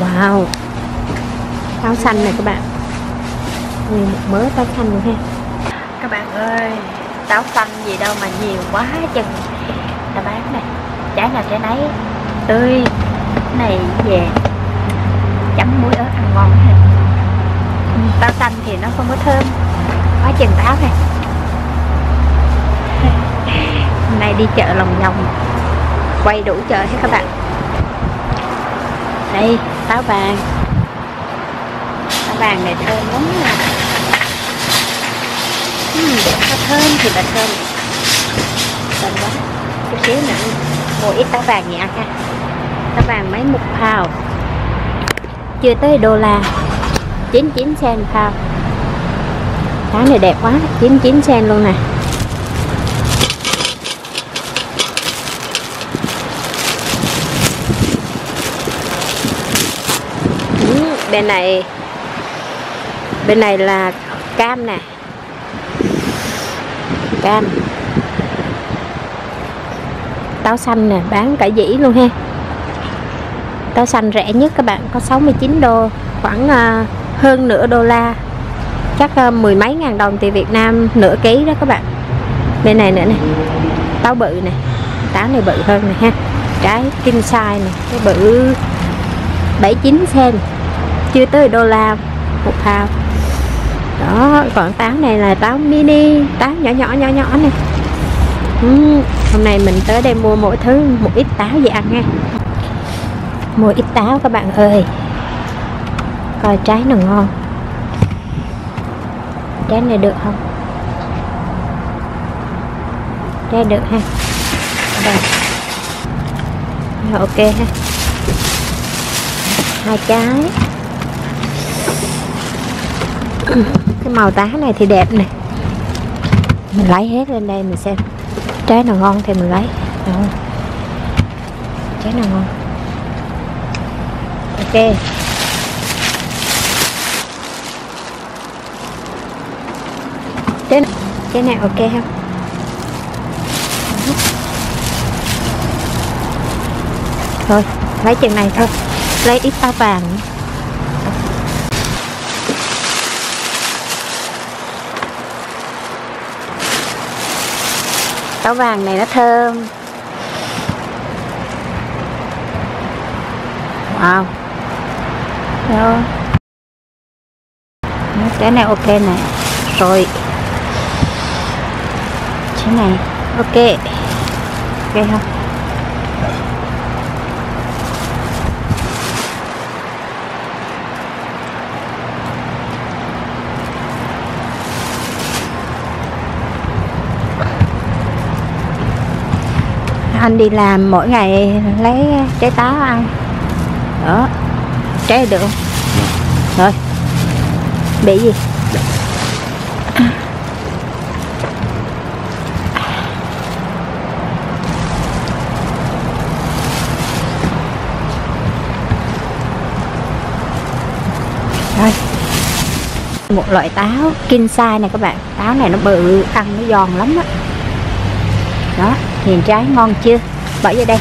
wow. Táo xanh này các bạn. Nguyên một mớ táo xanh luôn ha các bạn ơi, táo xanh gì đâu mà nhiều quá chừng. Ta bán này, trái nào trái nấy. Tươi này về chấm muối ớt ăn ngon ha. Ừ, táo xanh thì nó không có thơm. Quá chừng táo này. Hôm nay đi chợ lòng vòng. Quay đủ chợ hết các bạn. Đây táo vàng. Táo vàng này thơm lắm nha. Uhm, nó thơm thì là thơm. Thơm quá chút xíu nữa mua ít táo vàng nhẹ ha. Táo vàng mấy một pound chưa tới đô la. 99 cent pound táo này đẹp quá 99 cent luôn nè Ừ, bên này bên này là cam nè. Cam. Táo xanh nè bán cả dĩ luôn ha. Táo xanh rẻ nhất các bạn có 69 đô khoảng uh, hơn nửa đô la. Chắc uh, mười mấy ngàn đồng tiền Việt Nam nửa ký đó các bạn. Bên này nữa nè táo bự nè táo này bự hơn nè ha. Trái kim sai nè cái bự 79 cent chưa tới đô la một thao. Đó còn táo này là táo mini táo nhỏ nhỏ nhỏ nhỏ này uhm, hôm nay mình tới đây mua mỗi thứ một ít táo về ăn nha. Mua ít táo các bạn ơi. Coi trái nào ngon. Trái này được không? Trái được ha. Đây ok ha. Hai trái. cái màu tá này thì đẹp nè. Mình lấy hết lên đây mình xem. Trái nào ngon thì mình lấy. Đó. trái nào ngon. Ok. Trái này, trái này ok không? Thôi lấy chừng này thôi. Lấy ít táo vàng. Táo vàng này nó thơm. Wow. Đó. cái này ok này. Rồi. Cái này, ok. Ok không? Anh đi làm mỗi ngày lấy trái táo ăn. Đó trái được không? Rồi. Bị gì? Rồi. Một loại táo kinh sai này các bạn. Táo này nó bự ăn nó giòn lắm á. Đó. đó nhìn trái ngon chưa? Bỏ vô đây.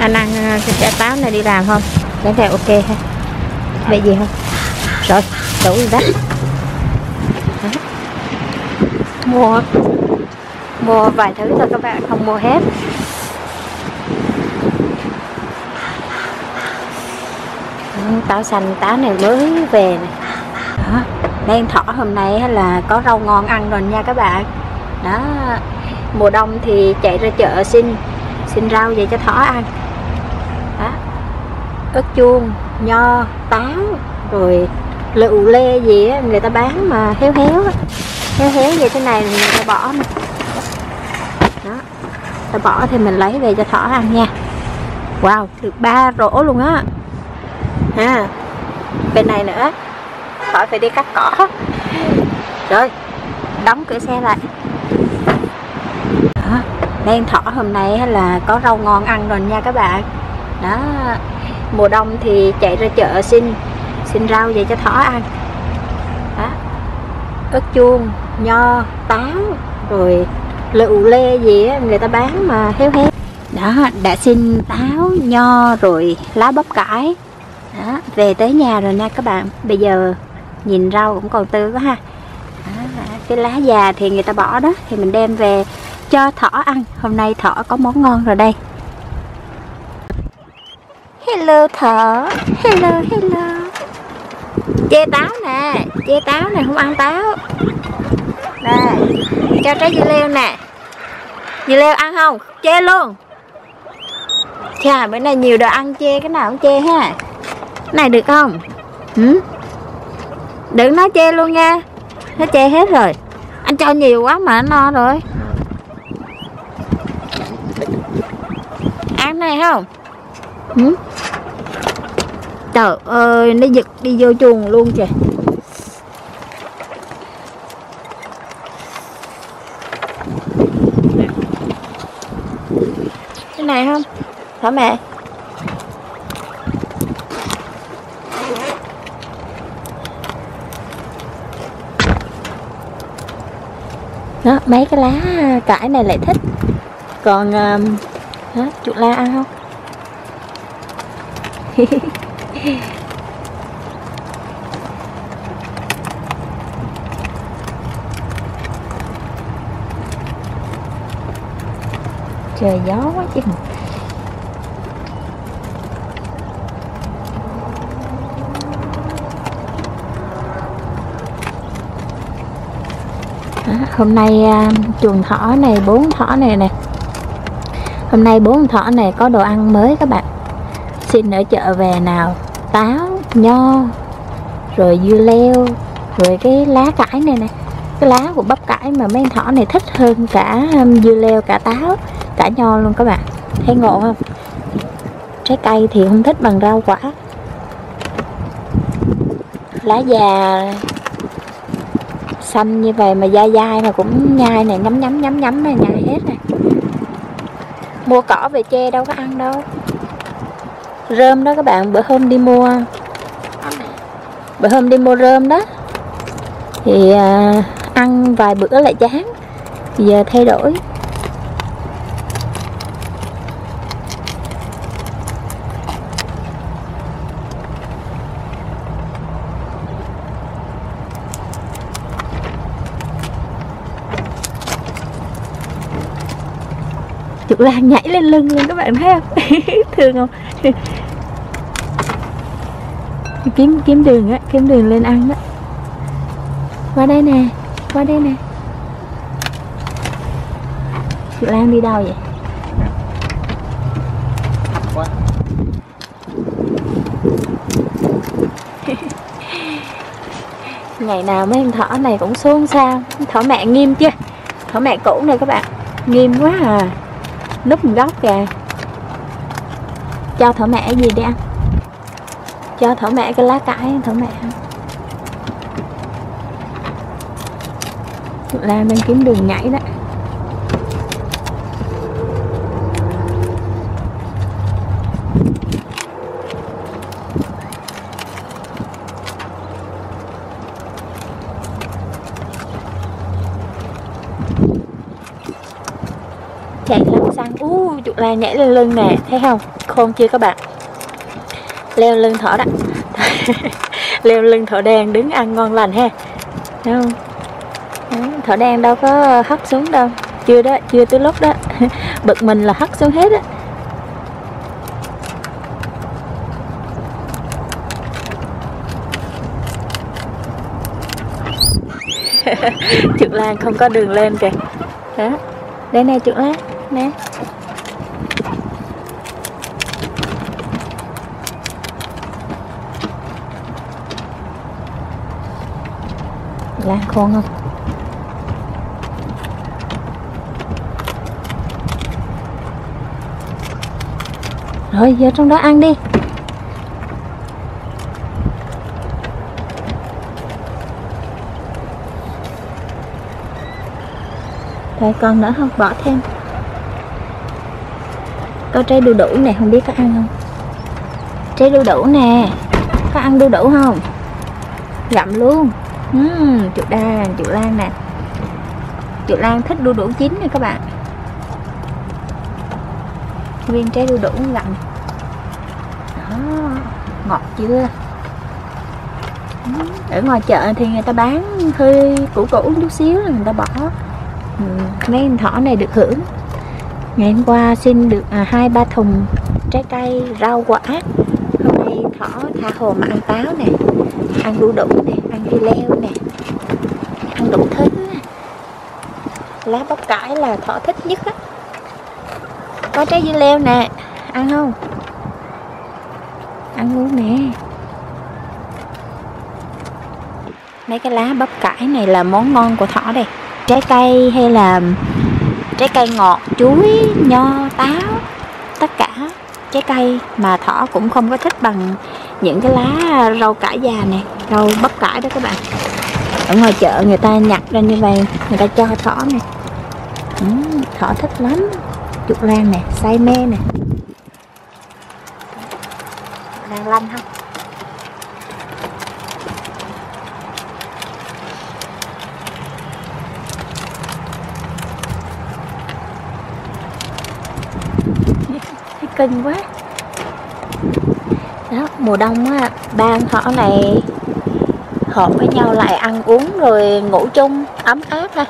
Anh ăn ờ, cái trái táo này đi làm không? Cái này ok ha. Bị gì không? Rồi, đủ rồi đó. mua mua vài thứ thôi các bạn, không mua hết. Táo xanh, táo này mới về này. Đó, đen thỏ hôm nay là có rau ngon ăn rồi nha các bạn. Đó, mùa đông thì chạy ra chợ xin xin rau về cho thỏ ăn ớt chuông, nho, táo, rồi lựu lê gì á, người ta bán mà héo héo á. Héo héo như thế này người ta bỏ mà. đó, ta bỏ thì mình lấy về cho thỏ ăn nha. Wow, được ba rổ luôn á. Ha, bên này nữa. Khỏi phải đi cắt cỏ. Rồi, đóng cửa xe lại. Đó đen thỏ hôm nay là có rau ngon ăn rồi nha các bạn. Đó mùa đông thì chạy ra chợ xin xin rau về cho thỏ ăn. Đó. Ớt chuông nho táo rồi lựu lê gì á người ta bán mà héo héo. Đó đã xin táo nho rồi lá bắp cải. Đó về tới nhà rồi nha các bạn. Bây giờ nhìn rau cũng còn tươi quá ha. Đó, cái lá già thì người ta bỏ đó thì mình đem về cho thỏ ăn. Hôm nay thỏ có món ngon rồi đây hello, thở. Hello hello. Chê táo nè. Chê táo nè, không ăn táo. Đây cho trái dưa leo nè. Dưa leo ăn không? Chê luôn. Chà, bữa nay nhiều đồ ăn chê, cái nào cũng chê ha. Cái này được không? Ừ? đừng nói chê luôn nha. Nó chê hết rồi. Anh cho nhiều quá mà anh no rồi. Ăn này không? Ừ? Trời ơi nó giật đi vô chuồng luôn trời cái này không? Hả mẹ? Đó mấy cái lá cải này lại thích. Còn uh, chuột la ăn không? trời, gió quá chứ. Hôm nay à, chuồng thỏ này, bốn thỏ này nè. Hôm nay bốn thỏ này có đồ ăn mới các bạn. Xin ở chợ về nào táo, nho, rồi dưa leo, rồi cái lá cải này nè. Cái lá của bắp cải mà mấy thỏ này thích hơn cả um, dưa leo, cả táo, cả nho luôn các bạn. Thấy ngộ không? Trái cây thì không thích bằng rau quả. Lá già xanh như vậy mà dai dai mà cũng nhai này, nhắm nhắm nhắm nhắm này, nhai hết này. Mua cỏ về che đâu có ăn đâu rơm đó các bạn bữa hôm đi mua. Bữa hôm đi mua rơm đó. Thì à, ăn vài bữa lại chán. Giờ thay đổi. Chụp lan nhảy lên lưng luôn các bạn thấy không? Thương không? Kiếm kiếm đường á, kiếm đường lên ăn đó. Qua đây nè, qua đây nè. Chị lan đi đâu vậy? Ngày nào mấy em thỏ này cũng xuống sao? Thỏ mẹ nghiêm chưa thỏ mẹ cũ này các bạn. Nghiêm quá à. Núp một góc kìa cho thỏ mẹ gì đi ăn cho thỏ mẹ cái lá cải, thỏ mẹ. Ăn Lan đang kiếm đường nhảy đó. Chạy lăn xăng. U chụp là nhảy lên lưng nè, thấy không? Khôn chưa các bạn? Leo lưng thỏ đó. Leo lưng thỏ đen đứng ăn ngon lành ha. Thấy không? Thỏ đen đâu có hất xuống đâu. Chưa đó, chưa tới lúc đó. Bực mình là hất xuống hết á. Chuột lan không có đường lên kìa. Đó. Đây nè chuột lan. Nè. Lan khôn không? Rồi, giờ trong đó ăn đi. Rồi, còn nữa không? Bỏ thêm. Có trái đu đủ nè, không biết có ăn không? Trái đu đủ nè. Có ăn đu đủ không? Gặm luôn uhm, chuột đa chuột lan nè. Chuột lan thích đu đủ chín nè các bạn. Nguyên trái đu đủ gặm đó ngọt chưa? Ở ngoài chợ thì người ta bán hơi cũ cũ chút xíu là người ta bỏ. Mấy anh thỏ này được hưởng. Ngày hôm qua xin được à, hai ba thùng trái cây rau quả. Hôm nay thỏ tha hồ mà ăn táo nè. Ăn đu đủ nè ăn dưa leo nè. Ăn đủ thứ lá bắp cải là thỏ thích nhất á. Có trái dưa leo nè. Ăn không? Ăn luôn nè. Mấy cái lá bắp cải này là món ngon của thỏ đây. Trái cây hay là trái cây ngọt, chuối, nho, táo, tất cả. Trái cây mà thỏ cũng không có thích bằng những cái lá rau cải già này rau bắp cải đó các bạn. Ở ngoài chợ người ta nhặt ra như vậy người ta cho thỏ này. Ừ, thỏ thích lắm. Chuột lan nè say mê nè. Đang lanh không? Thấy quá. Đó mùa đông á ba con thỏ này hợp với nhau lại ăn uống rồi ngủ chung ấm áp ha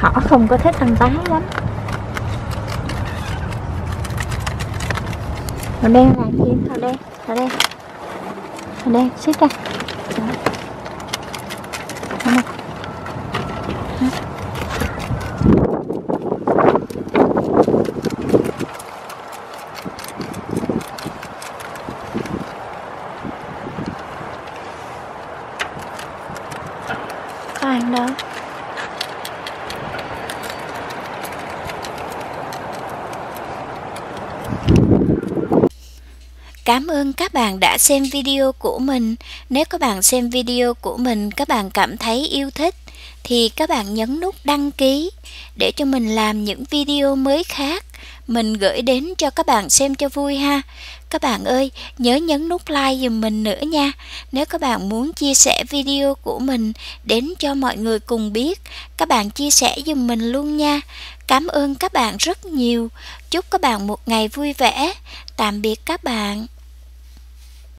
thỏ không có thích ăn táo lắm. Ở đây là kiếm ở đây ở đây ở đây xích ra Đó. Đúng không? có ăn đâu Cảm ơn các bạn đã xem video của mình. Nếu các bạn xem video của mình các bạn cảm thấy yêu thích thì các bạn nhấn nút đăng ký để cho mình làm những video mới khác mình gửi đến cho các bạn xem cho vui ha. Các bạn ơi, nhớ nhấn nút like giùm mình nữa nha. Nếu các bạn muốn chia sẻ video của mình đến cho mọi người cùng biết, các bạn chia sẻ giùm mình luôn nha. Cảm ơn các bạn rất nhiều. Chúc các bạn một ngày vui vẻ. Tạm biệt các bạn.